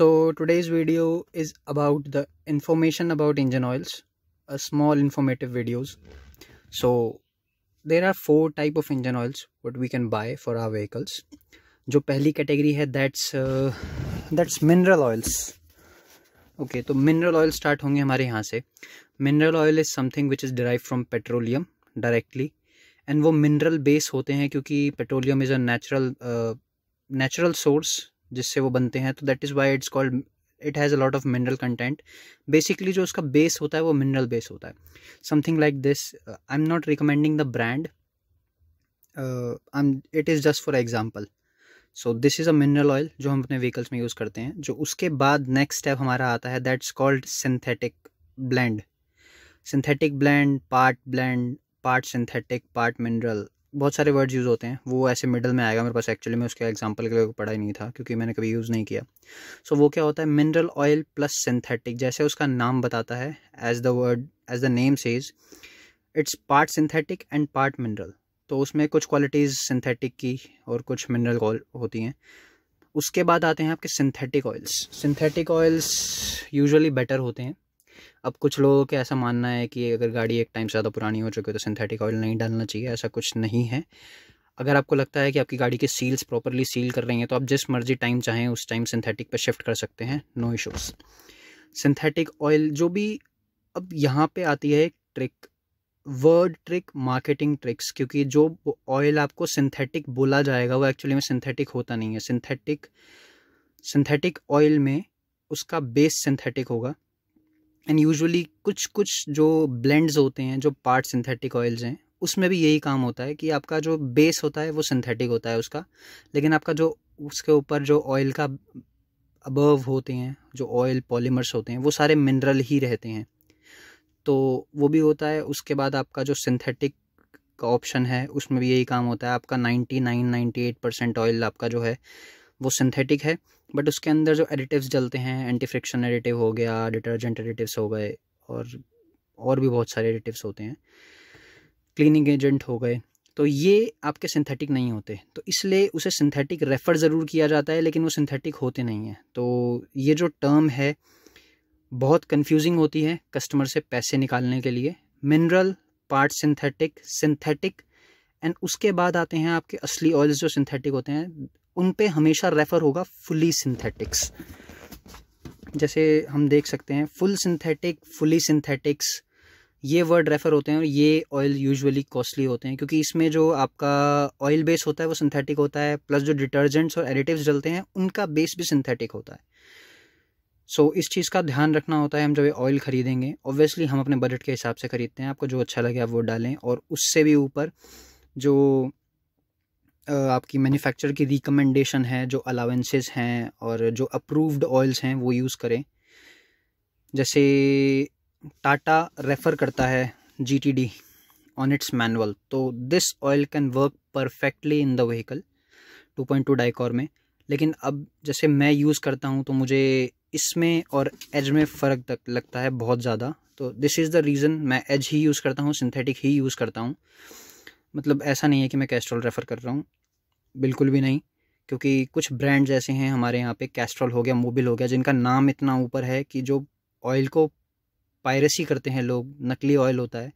So today's video is about the information about engine oils, a small informative videos. So there are four type of engine oils what we can buy for our vehicles. जो पहली category है that's that's mineral oils okay तो mineral oil start होंगे हमारे यहाँ से mineral oil is something which is derive from petroleum directly and वो mineral base होते हैं क्योंकि petroleum is a natural natural source जिससे वो बनते हैं तो that is why it's called it has a lot of mineral content basically जो उसका बेस होता है, वो मिनरल बेस होता है। Something like this I am not recommending the brand it is just for example so this is a mineral oil जो हम अपने व्हीकल्स में यूज़ करते हैं, जो उसके बाद नेक्स्ट स्टेप हमारा आता है that's called synthetic blend synthetic blend part blend part synthetic part mineral बहुत सारे वर्ड्स यूज़ होते हैं। वो ऐसे मिडल में आएगा मेरे पास। एक्चुअली में उसके एग्जांपल के लिए पढ़ा ही नहीं था क्योंकि मैंने कभी यूज़ नहीं किया। सो so, वो क्या होता है? मिनरल ऑयल प्लस सिंथेटिक जैसे उसका नाम बताता है as the word as the name says it's part synthetic and part mineral तो उसमें कुछ क्वालिटीज़ सिंथेटिक की और कुछ मिनरल होती हैं। उसके बाद आते हैं आपके synthetic oils synthetic oils usually better होते हैं। अब कुछ लोगों का ऐसा मानना है कि अगर गाड़ी एक टाइम से ज़्यादा पुरानी हो चुकी है तो सिंथेटिक ऑयल नहीं डालना चाहिए, ऐसा कुछ नहीं है। अगर आपको लगता है कि आपकी गाड़ी के सील्स प्रॉपरली सील कर रही हैं तो आप जिस मर्ज़ी टाइम चाहें, उस टाइम सिंथेटिक पर शिफ्ट कर सकते हैं नो इशूज़ सिंथेटिक ऑयल जो भी अब यहाँ पे आती है trick word trick marketing tricks क्योंकि जो ऑयल आपको सिंथेटिक बोला जाएगा, वो एक्चुअली में सिंथेटिक होता नहीं है। सिंथेटिक सिंथेटिक ऑयल में उसका बेस सिंथेटिक होगा। एंड यूजुअली कुछ कुछ जो ब्लेंड्स होते हैं, जो पार्ट सिंथेटिक ऑयल्स हैं, उसमें भी यही काम होता है कि आपका जो बेस होता है वो सिंथेटिक होता है उसका। लेकिन आपका जो उसके ऊपर जो ऑयल का अबव होते हैं, जो ऑयल पॉलीमर्स होते हैं, वो सारे मिनरल ही रहते हैं। तो वो भी होता है, उसके बाद आपका जो सिंथेटिक का ऑप्शन है, उसमें भी यही काम होता है। आपका ninety nine ninety eight percent oil आपका जो है, वो सिंथेटिक है। बट उसके अंदर जो एडिटिव्स जलते हैं एंटी फ्रिक्शन एडिटिव हो गया डिटर्जेंट एडिटिव्स हो गए, और और भी बहुत सारे एडिटिव्स होते हैं। क्लीनिंग एजेंट हो गए। तो ये आपके सिंथेटिक नहीं होते। तो इसलिए उसे सिंथेटिक रेफ़र ज़रूर किया जाता है, लेकिन वो सिंथेटिक होते नहीं हैं। तो ये जो टर्म है, बहुत कंफ्यूजिंग होती है कस्टमर से पैसे निकालने के लिए। Mineral part synthetic synthetic and उसके बाद आते हैं आपके असली ऑयल्स जो सिंथेटिक होते हैं उन पे हमेशा रेफ़र होगा फुली सिंथेटिक्स जैसे हम देख सकते हैं फुल सिंथेटिक फुली सिंथेटिक्स ये वर्ड रेफ़र होते हैं और ये ऑयल यूजुअली कॉस्टली होते हैं क्योंकि इसमें जो आपका ऑयल बेस होता है वो सिंथेटिक होता है प्लस जो डिटर्जेंट्स और एडिटिव्स डलते हैं उनका बेस भी सिंथेटिक होता है. सो so, इस चीज़ का ध्यान रखना होता है हम जब ये ऑयल ख़रीदेंगे ऑब्वियसली हम अपने बजट के हिसाब से ख़रीदते हैं आपको जो अच्छा लगे आप वो डालें और उससे भी ऊपर जो आपकी मैन्युफैक्चर की रिकमेंडेशन है, जो अलावेंसेस हैं और जो अप्रूव्ड ऑयल्स हैं, वो यूज़ करें। जैसे टाटा रेफ़र करता है G T D on its manual तो this oil can work perfectly in the vehicle two point two DICOR में। लेकिन अब जैसे मैं यूज़ करता हूँ तो मुझे इसमें और एज में फ़र्क तक लगता है बहुत ज़्यादा। तो दिस इज़ द रीज़न मैं एज ही यूज़ करता हूँ सिंथेटिक ही यूज़ करता हूँ। मतलब ऐसा नहीं है कि मैं कैस्ट्रॉल रेफ़र कर रहा हूँ। बिल्कुल भी नहीं, क्योंकि कुछ ब्रांड्स ऐसे हैं हमारे यहाँ पे कैस्ट्रॉल हो गया मोबिल हो गया, जिनका नाम इतना ऊपर है कि जो ऑयल को पायरेसी करते हैं लोग, नकली ऑयल होता है,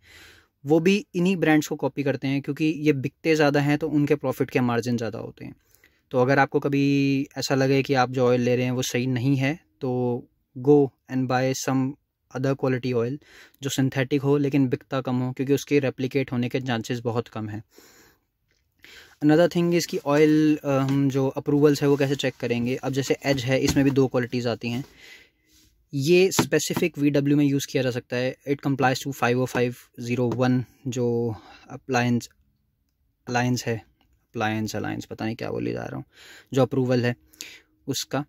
वो भी इन्हीं ब्रांड्स को कॉपी करते हैं क्योंकि ये बिकते ज़्यादा हैं तो उनके प्रॉफिट के मार्जिन ज़्यादा होते हैं। तो अगर आपको कभी ऐसा लगे कि आप जो ऑयल ले रहे हैं वो सही नहीं है तो go and buy some other quality oil जो सिंथेटिक हो लेकिन बिकता कम हो, क्योंकि उसके रेप्लिकेट होने के चांसेस बहुत कम हैं। अनदर थिंग इज़ कि ऑयल हम जो अप्रूवल्स है वो कैसे चेक करेंगे? अब जैसे एज है, इसमें भी दो क्वालिटीज़ आती हैं। ये स्पेसिफिक वी डब्ल्यू में यूज़ किया जा सकता है। It complies to five O five zero one जो अप्लायंस अलायंस है। अप्लायंस अलायंस पता नहीं क्या बोली जा रहा हूँ। जो अप्रूवल है, उसका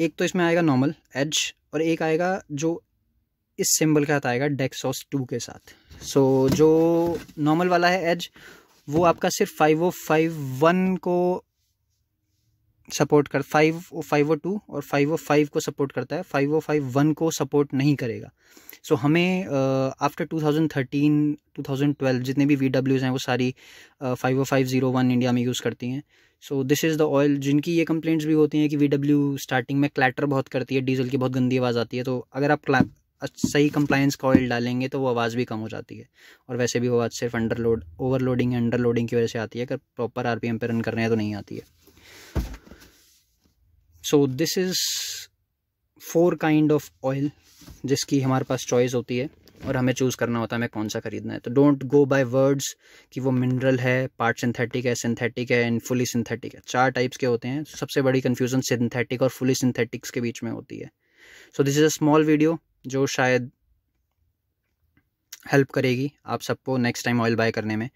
एक तो इसमें आएगा नॉर्मल एज और एक आएगा जो इस सिंबल के साथ आएगा डेक्सॉस टू के साथ। सो so, जो नॉर्मल वाला है एज वो आपका सिर्फ़ फाइव ओ फाइव वन को सपोर्ट कर five O five O two और फाइव ओ फाइव को सपोर्ट करता है फाइव ओ फाइव वन को सपोर्ट नहीं करेगा। सो so, हमें after two thousand thirteen two thousand twelve जितने भी वी डब्ल्यूज़ हैं वो सारी five O five zero one India में यूज़ करती हैं। सो दिस इज़ द ऑयल जिनकी ये कंप्लेंट्स भी होती हैं कि वी डब्ल्यू स्टार्टिंग में क्लैटर बहुत करती है डीजल की बहुत गंदी आवाज़ आती है तो अगर आप सही कंप्लाइंस का ऑयल डालेंगे तो वो आवाज़ भी कम हो जाती है। और वैसे भी वो आवाज़ सिर्फ़ अंडरलोड ओवरलोडिंग या अंडरलोडिंग की वजह से आती है अगर प्रॉपर आर पी एम पर रन कर रहे हैं तो नहीं आती है। So this is for kind of oil जिसकी हमारे पास चॉइस होती है और हमें चूज़ करना होता है, हमें कौन सा ख़रीदना है। तो डोंट गो बाय वर्ड्स कि वो मिनरल है पार्ट सिंथेटिक है सिंथेटिक है एंड फुली सिंथेटिक है। चार टाइप्स के होते हैं, सबसे बड़ी कन्फ्यूज़न सिंथेटिक और फुली सिंथेटिक्स के बीच में होती है। So this is a small video जो शायद हेल्प करेगी आप सबको नेक्स्ट टाइम ऑयल बाय करने में।